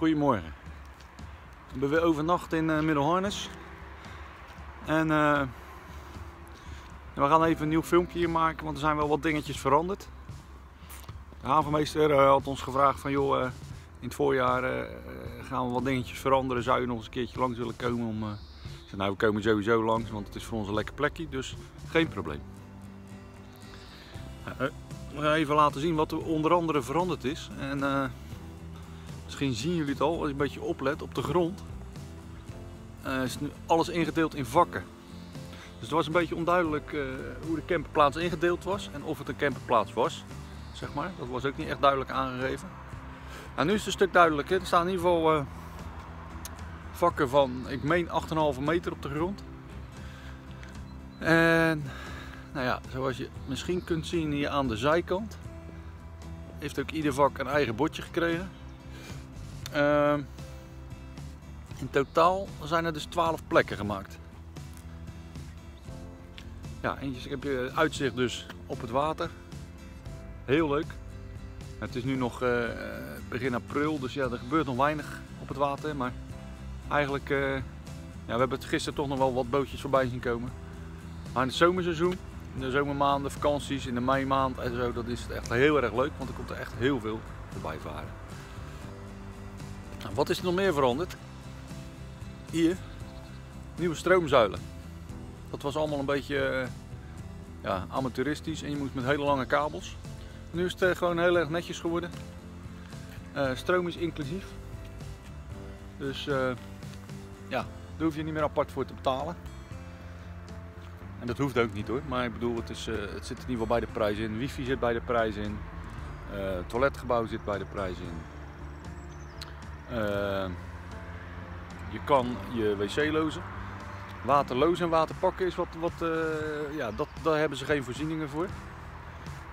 Goedemorgen. We hebben weer overnacht in uh, Middelharnis. En uh, we gaan even een nieuw filmpje hier maken, want er zijn wel wat dingetjes veranderd. De havenmeester uh, had ons gevraagd van joh, in het voorjaar gaan we wat dingetjes veranderen. Zou je nog eens een keertje langs willen komen om... Nou, we komen sowieso langs, want het is voor ons een lekker plekje, dus geen probleem. we gaan even laten zien wat er onder andere veranderd is. En, Misschien zien jullie het al als je een beetje oplet op de grond. Uh, is nu alles ingedeeld in vakken. Dus het was een beetje onduidelijk uh, hoe de camperplaats ingedeeld was en of het een camperplaats was. Zeg maar. Dat was ook niet echt duidelijk aangegeven. Nou, nu is het een stuk duidelijker. Er staan in ieder geval uh, vakken van, ik meen 8,5 meter op de grond. En nou ja, zoals je misschien kunt zien hier aan de zijkant, heeft ook ieder vak een eigen bordje gekregen. Uh, in totaal zijn er dus 12 plekken gemaakt. Ja, eentje heb je uitzicht dus op het water. Heel leuk. Het is nu nog uh, begin april, dus ja, er gebeurt nog weinig op het water. Maar eigenlijk, uh, ja, we hebben gisteren toch nog wel wat bootjes voorbij zien komen. Maar in het zomerseizoen, in de zomermaanden, vakanties, in de meimaand en zo, dat is echt heel erg leuk. Want er komt er echt heel veel voorbij varen. Nou, wat is er nog meer veranderd? Hier, nieuwe stroomzuilen. Dat was allemaal een beetje uh, ja, amateuristisch en je moest met hele lange kabels. Nu is het uh, gewoon heel erg netjes geworden. Uh, stroom is inclusief. Dus ja, daar hoef je niet meer apart voor te betalen. En dat hoeft ook niet hoor, maar ik bedoel, het, is, het zit in ieder geval bij de prijs in. Wifi zit bij de prijs in. toiletgebouw zit bij de prijs in. Uh, je kan je wc lozen. Waterlozen en waterpakken is wat, wat uh, ja, dat, daar hebben ze geen voorzieningen voor.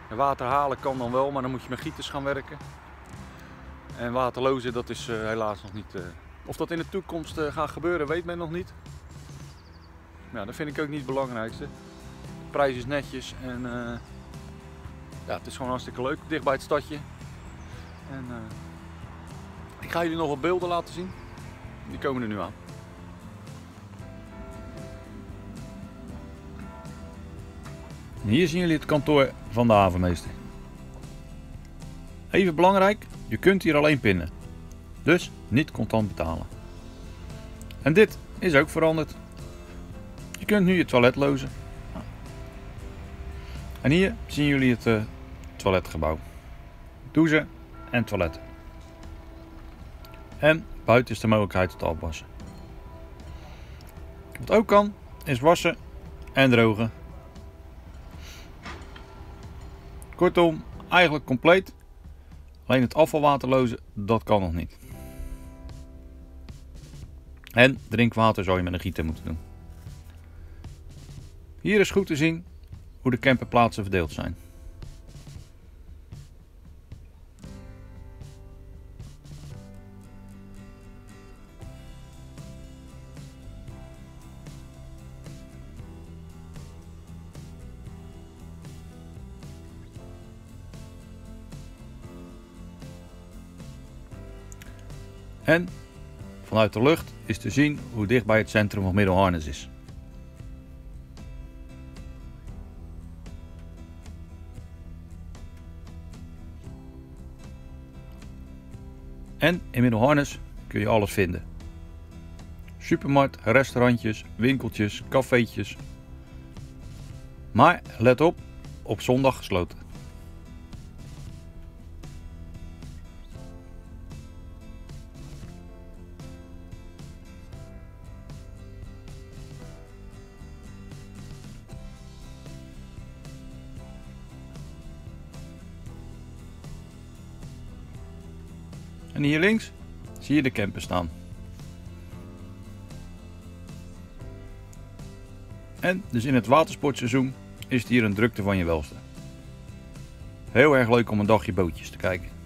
Water halen kan dan wel, maar dan moet je met gieters gaan werken. En waterlozen, dat is uh, helaas nog niet. of dat in de toekomst gaat gebeuren, weet men nog niet. Ja, dat vind ik ook niet het belangrijkste. De prijs is netjes en ja, het is gewoon hartstikke leuk, dicht bij het stadje. En, ik ga jullie nog wat beelden laten zien. Die komen er nu aan. Hier zien jullie het kantoor van de havenmeester. Even belangrijk, je kunt hier alleen pinnen. Dus niet contant betalen. En dit is ook veranderd. Je kunt nu je toilet lozen. En hier zien jullie het uh, toiletgebouw. Douchen en toiletten. En buiten is de mogelijkheid tot afwassen. Wat ook kan, is wassen en drogen. Kortom, eigenlijk compleet. Alleen het afvalwaterloze, dat kan nog niet. En drinkwater zou je met een gieter moeten doen. Hier is goed te zien hoe de camperplaatsen verdeeld zijn. En vanuit de lucht is te zien hoe dichtbij het centrum van Middelharnis is. En in Middelharnis kun je alles vinden. Supermarkt, restaurantjes, winkeltjes, cafeetjes. Maar let op, op zondag gesloten. En hier links zie je de camper staan. En dus in het watersportseizoen is het hier een drukte van je welste. Heel erg leuk om een dagje bootjes te kijken.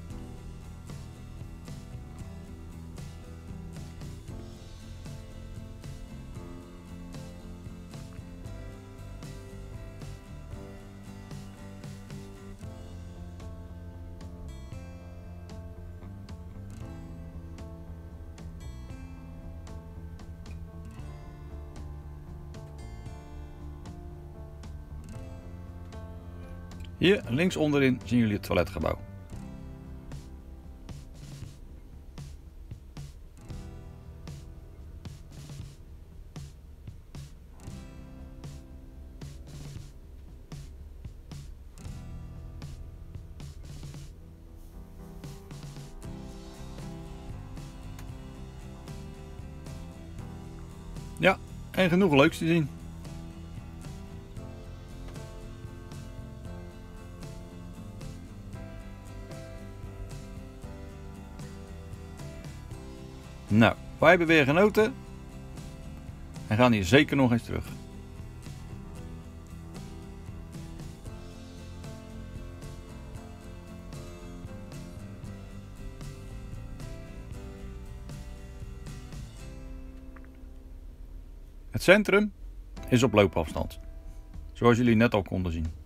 Hier links onderin zien jullie het toiletgebouw. Ja, en genoeg leuks te zien. Nou, wij hebben weer genoten. En gaan hier zeker nog eens terug. Het centrum is op loopafstand, zoals jullie net al konden zien.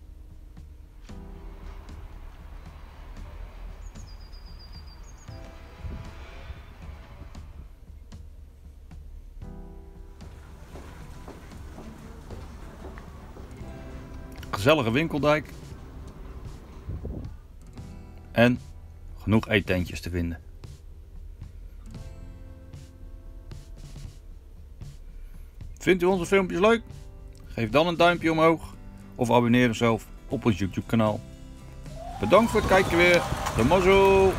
Gezellige winkeldijk en genoeg eetentjes te vinden. Vindt u onze filmpjes leuk? Geef dan een duimpje omhoog of abonneer jezelf op ons YouTube kanaal. Bedankt voor het kijken weer. De mazzel!